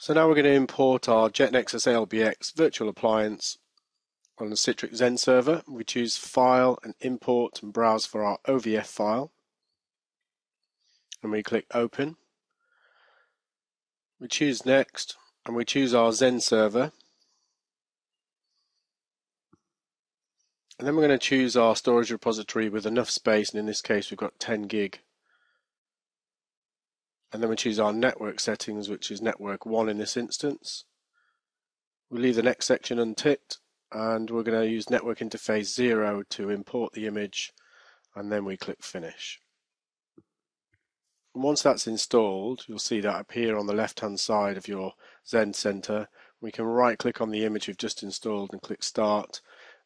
So now we're going to import our JetNexus ALBX virtual appliance on the Citrix XenServer. We choose File and Import and browse for our OVF file. And we click Open. We choose Next and we choose our XenServer. And then we're going to choose our storage repository with enough space and in this case we've got 10 gig and then we choose our network settings which is network 1 in this instance. We leave the next section unticked and we're going to use network interface 0 to import the image and then we click finish. And once that's installed you'll see that appear on the left hand side of your XenCenter. We can right click on the image we've just installed and click start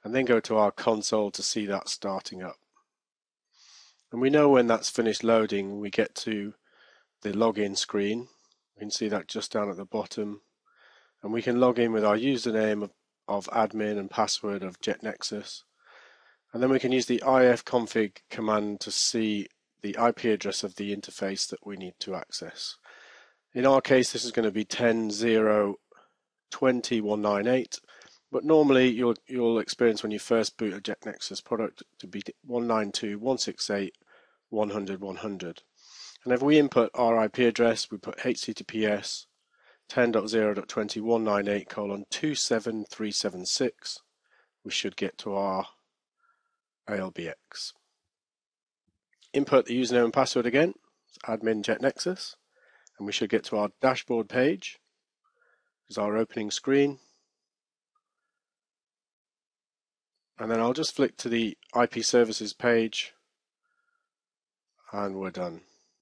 and then go to our console to see that starting up. And we know when that's finished loading we get to the login screen. We can see that just down at the bottom. And we can log in with our username of, of admin and password of JetNexus. And then we can use the ifconfig command to see the IP address of the interface that we need to access. In our case, this is going to be 10.0.20.198, but normally you'll, you'll experience when you first boot a JetNexus product to be 192.168.100.100. And if we input our IP address, we put HTTPS 10.0.2198 colon 27376, we should get to our ALBX. Input the username and password again, admin JetNexus, and we should get to our dashboard page, is our opening screen. And then I'll just flick to the IP services page and we're done.